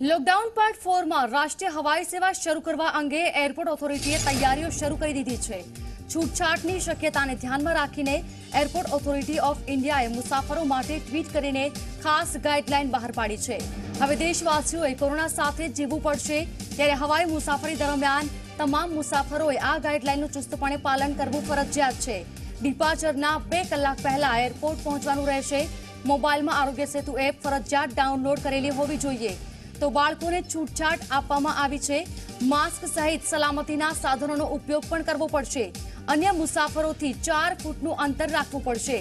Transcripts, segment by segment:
Lockdown part ફોરમાં રાષ્ટ્રીય હવાઈ સેવા શરૂ કરવા અંગે એરપોર્ટ ઓથોરિટીએ તૈયારીઓ શરૂ કરી દીધી છે. છૂટછાટની શક્યતાને ધ્યાનમાં રાખીને એરપોર્ટ ઓથોરિટી ઓફ ઇન્ડિયાએ મુસાફરો માટે ટ્વીટ કરીને ખાસ ગાઈડલાઈન બહાર પાડી છે. હવે દેશવાસીઓએ કોરોના સાથે જીવવું પડશે ત્યારે હવાઈ મુસાફરી દરમિયાન તમામ મુસાફરોએ આ ગાઈડલાઈનનું ચુસ્તપણે પાલન કરવું ફરજિયાત છે. ડિપાર્ચરના બે કલાક પહેલા એરપોર્ટ પહોંચવાનું રહેશે. મોબાઈલમાં આરોગ્ય સેતુ એપ ફરજિયાત ડાઉનલોડ કરેલી હોવી જોઈએ. તો બાળકોને છૂટછાટ આપવામાં આવી છે. માસ્ક સહિત સલામતીના સાધનોનો ઉપયોગ પણ કરવો પડશે. અન્ય મુસાફરોથી ચાર ફૂટનું અંતર રાખવું પડશે.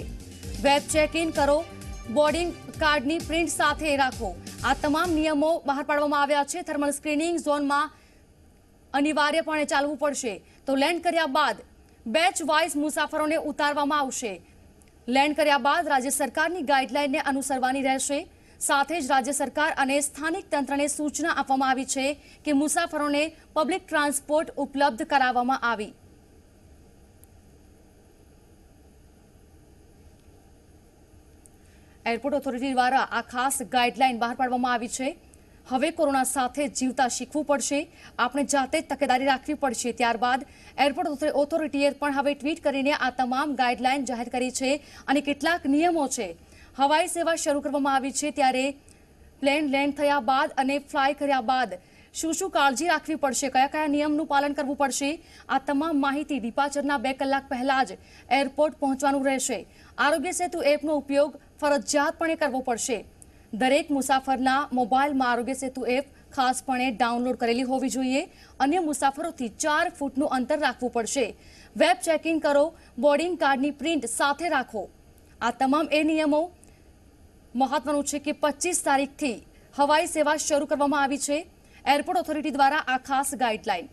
વેબ ચેક ઇન કરો. બોર્ડિંગ કાર્ડની પ્રિન્ટ સાથે રાખો. આ તમામ નિયમો બહાર પાડવામાં આવ્યા છે. થર્મલ સ્ક્રીનિંગ ઝોનમાં અનિવાર્યપણે ચાલવું પડશે. તો લેન્ડ કર્યા બાદ બેચ વાઇઝ મુસાફરોને ઉતારવામાં આવશે. લેન્ડ કર્યા બાદ રાજ્ય સરકારની ગાઈડલાઈનને અનુસરવાની રહેશે. સાથે જ રાજ્ય સરકાર અને સ્થાનિક તંત્રને સૂચના આપવામાં આવી છે કે મુસાફરોને પબ્લિક ટ્રાન્સપોર્ટ ઉપલબ્ધ કરાવવામાં આવી. એરપોર્ટ ઓથોરિટી દ્વારા આ ખાસ ગાઈડલાઈન બહાર પાડવામાં આવી છે. હવે કોરોના સાથે જીવતા શીખવું પડશે. આપણે જાતે જ તકેદારી રાખવી પડશે. ત્યારબાદ એરપોર્ટ ઓથોરિટીએ પણ હવે ટ્વીટ કરીને આ તમામ ગાઈડલાઈન જાહેર કરી છે અને કેટલાક નિયમો છે. હવાઈ સેવા શરૂ કરવામાં આવી છે ત્યારે પ્લેન લેન્ડ થયા બાદ અને ફ્લાય કર્યા બાદ શું શું કાળજી રાખવી પડશે? કયા કયા નિયમનું પાલન કરવું પડશે? આ તમામ માહિતી ડિપાર્ચરના બે કલાક પહેલા જ એરપોર્ટ પહોંચવાનું રહેશે. આરોગ્ય સેતુ એપનો ઉપયોગ ફરજિયાતપણે કરવો પડશે. દરેક મુસાફરના મોબાઈલમાં આરોગ્ય સેતુ એપ ખાસપણે ડાઉનલોડ કરેલી હોવી જોઈએ. અન્ય મુસાફરોથી ચાર ફૂટનું અંતર રાખવું પડશે. વેબ ચેકિંગ કરો, બોર્ડિંગ કાર્ડની પ્રિન્ટ સાથે રાખો. આ તમામ એ નિયમો મહત્વનું છે કે પચીસ તારીખથી હવાઈ સેવા શરૂ કરવામાં આવી છે. એરપોર્ટ ઓથોરિટી દ્વારા આ ખાસ ગાઈડલાઈન.